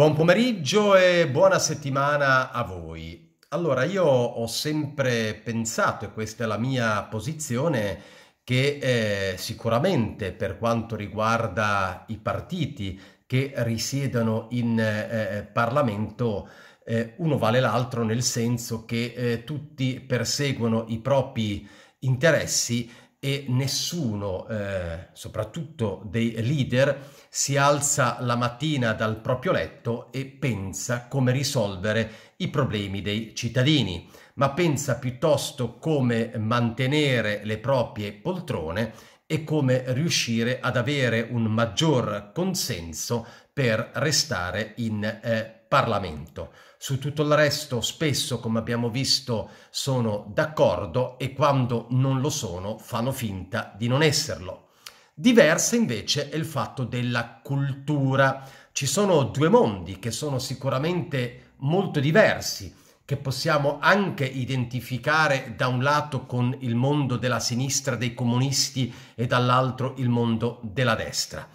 Buon pomeriggio e buona settimana a voi. Allora, io ho sempre pensato, e questa è la mia posizione, che eh, sicuramente per quanto riguarda i partiti che risiedono in eh, Parlamento, eh, uno vale l'altro nel senso che eh, tutti perseguono i propri interessi e nessuno, eh, soprattutto dei leader, si alza la mattina dal proprio letto e pensa come risolvere i problemi dei cittadini, ma pensa piuttosto come mantenere le proprie poltrone e come riuscire ad avere un maggior consenso per restare in eh, Parlamento. Su tutto il resto spesso, come abbiamo visto, sono d'accordo e quando non lo sono fanno finta di non esserlo. Diversa invece è il fatto della cultura. Ci sono due mondi che sono sicuramente molto diversi, che possiamo anche identificare da un lato con il mondo della sinistra dei comunisti e dall'altro il mondo della destra.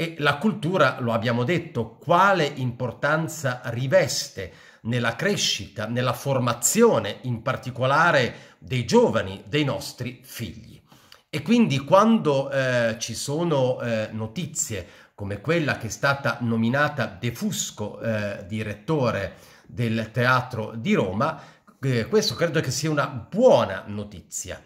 E la cultura, lo abbiamo detto, quale importanza riveste nella crescita, nella formazione in particolare dei giovani, dei nostri figli. E quindi quando eh, ci sono eh, notizie come quella che è stata nominata De Fusco eh, direttore del Teatro di Roma, eh, questo credo che sia una buona notizia,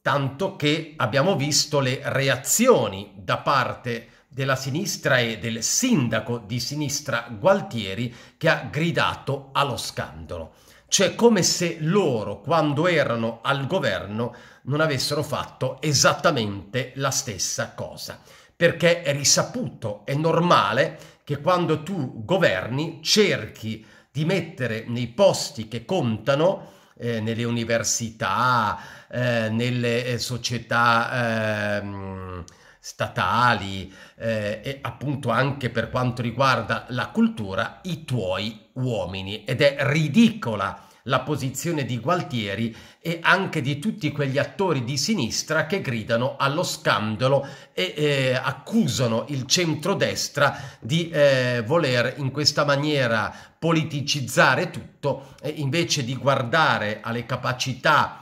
tanto che abbiamo visto le reazioni da parte della sinistra e del sindaco di sinistra Gualtieri che ha gridato allo scandalo. Cioè come se loro, quando erano al governo, non avessero fatto esattamente la stessa cosa. Perché è risaputo, è normale che quando tu governi cerchi di mettere nei posti che contano, eh, nelle università, eh, nelle eh, società ehm, statali eh, e appunto anche per quanto riguarda la cultura i tuoi uomini. Ed è ridicola la posizione di Gualtieri e anche di tutti quegli attori di sinistra che gridano allo scandalo e eh, accusano il centrodestra di eh, voler in questa maniera politicizzare tutto eh, invece di guardare alle capacità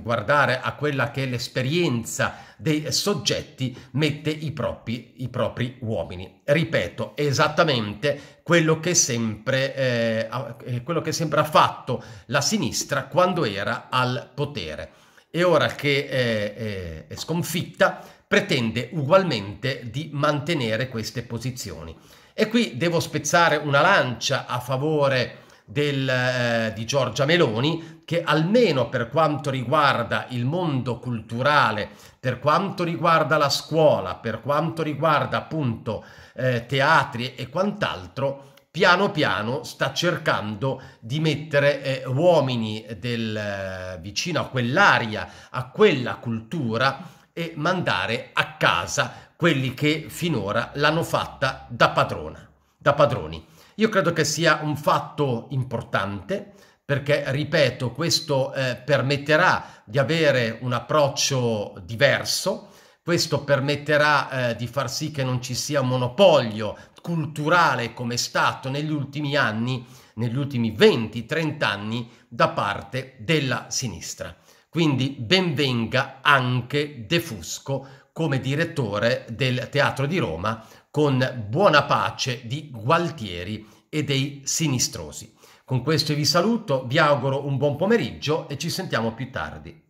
guardare a quella che è l'esperienza dei soggetti, mette i propri, i propri uomini. Ripeto, esattamente quello che, sempre, eh, eh, quello che sempre ha fatto la sinistra quando era al potere. E ora che è, è sconfitta, pretende ugualmente di mantenere queste posizioni. E qui devo spezzare una lancia a favore del, eh, di Giorgia Meloni che almeno per quanto riguarda il mondo culturale, per quanto riguarda la scuola, per quanto riguarda appunto eh, teatri e quant'altro, piano piano sta cercando di mettere eh, uomini del, eh, vicino a quell'area, a quella cultura e mandare a casa quelli che finora l'hanno fatta da padrona, da padroni. Io credo che sia un fatto importante perché, ripeto, questo eh, permetterà di avere un approccio diverso, questo permetterà eh, di far sì che non ci sia un monopolio culturale come è stato negli ultimi anni, negli ultimi 20-30 anni, da parte della sinistra. Quindi benvenga anche De Fusco come direttore del Teatro di Roma con buona pace di Gualtieri e dei sinistrosi. Con questo vi saluto, vi auguro un buon pomeriggio e ci sentiamo più tardi.